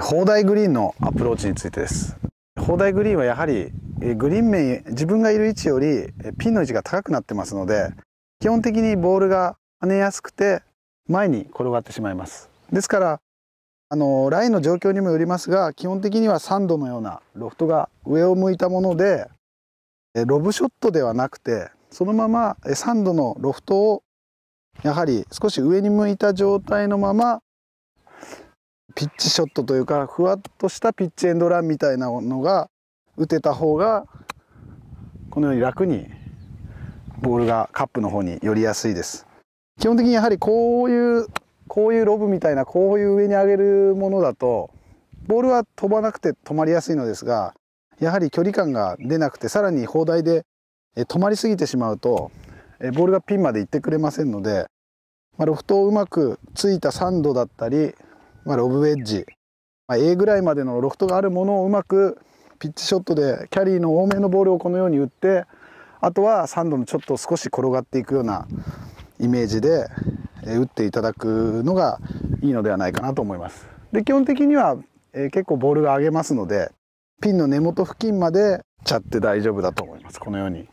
砲台グリーンのアプローチについてです。砲台グリーンはやはりグリーン面自分がいる位置よりピンの位置が高くなってますので基本的にボールが跳ねやすくて前に転がってしまいます。ですからあのラインの状況にもよりますが基本的にはサンドのようなロフトが上を向いたものでロブショットではなくてそのままサンドのロフトをやはり少し上に向いた状態のままピッチショットというかふわっとしたピッチエンドランみたいなのが打てた方がこのように楽にボールがカップの方に寄りやすいです。基本的にやはりこういうこういうロブみたいなこういう上に上げるものだとボールは飛ばなくて止まりやすいのですがやはり距離感が出なくてさらに砲台で止まりすぎてしまうとボールがピンまで行ってくれませんので、ま、ロフトをうまくついたサンドだったり、まあ、ロブウェッジ、まあ、A ぐらいまでのロフトがあるものをうまくピッチショットでキャリーの多めのボールをこのように打ってあとはサンドのちょっと少し転がっていくようなイメージで打っていただくのがいいのではないかなと思います。で基本的には、え結構ボールが上げますのでピンの根元付近までちゃって大丈夫だと思います。このように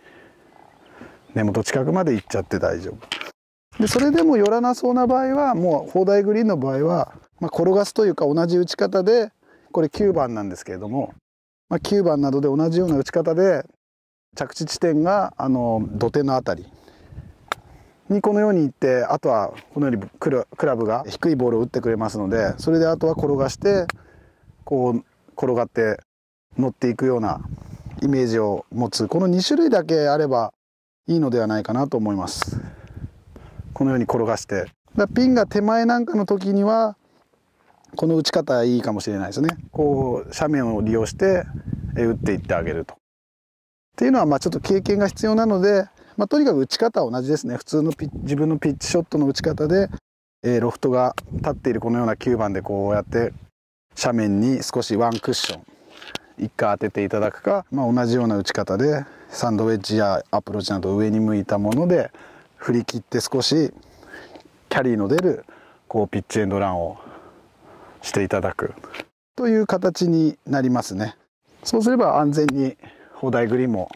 根元近くまで行っちゃって大丈夫。でそれでも寄らなそうな場合はもう砲台グリーンの場合は、まあ、転がすというか同じ打ち方でこれ9番なんですけれども、まあ、9番などで同じような打ち方で着地地点があの土手の辺り。にこのように行ってあとはこのようにクラブが低いボールを打ってくれますのでそれであとは転がしてこう転がって乗っていくようなイメージを持つ。この2種類だけあればいいのではないかなと思います。このように転がして。だピンが手前なんかの時にはこの打ち方いいかもしれないですね。こう斜面を利用して打っていってあげると。っていうのはまあちょっと経験が必要なので、まあ、とにかく打ち方は同じですね。普通のピ自分のピッチショットの打ち方で、えー、ロフトが立っているこのような9番でこうやって斜面に少しワンクッション1回当てていただくか、まあ、同じような打ち方でサンドウェッジやアプローチなど上に向いたもので振り切って少しキャリーの出るこうピッチエンドランをしていただく。という形になりますね。そうすれば安全に砲台グリーンも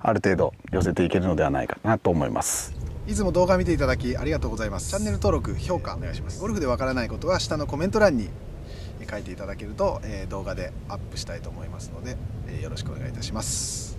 ある程度寄せていけるのではないかなと思います。いつも動画見ていただきありがとうございます。チャンネル登録評価お願いします。ゴルフでわからないことは下のコメント欄に書いていただけると、え動画でアップしたいと思いますので、えよろしくお願いいたします。